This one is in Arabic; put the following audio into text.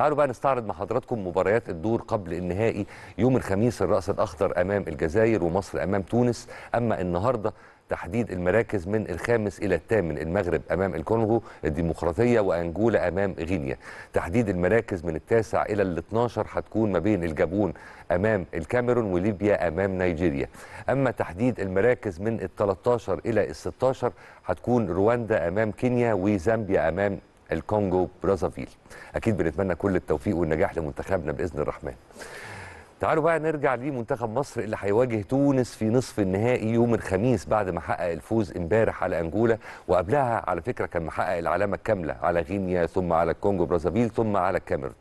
تعالوا بقى نستعرض مع حضراتكم مباريات الدور قبل النهائي. يوم الخميس الرأس الأخضر أمام الجزائر ومصر أمام تونس. أما النهاردة تحديد المراكز من الخامس إلى الثامن المغرب أمام الكونغو الديمقراطية وأنجولا أمام غينيا. تحديد المراكز من التاسع إلى ال 12 هتكون ما بين الجابون أمام الكاميرون وليبيا أمام نيجيريا. أما تحديد المراكز من ال 13 إلى ال 16 هتكون رواندا أمام كينيا وزامبيا أمام الكونغو برازافيل. أكيد بنتمنى كل التوفيق والنجاح لمنتخبنا بإذن الرحمن. تعالوا بقى نرجع لمنتخب مصر اللي هيواجه تونس في نصف النهائي يوم الخميس بعد ما حقق الفوز امبارح على أنجولا. وقبلها على فكرة كان محقق العلامة الكاملة على غينيا ثم على الكونغو برازافيل ثم على الكاميرون.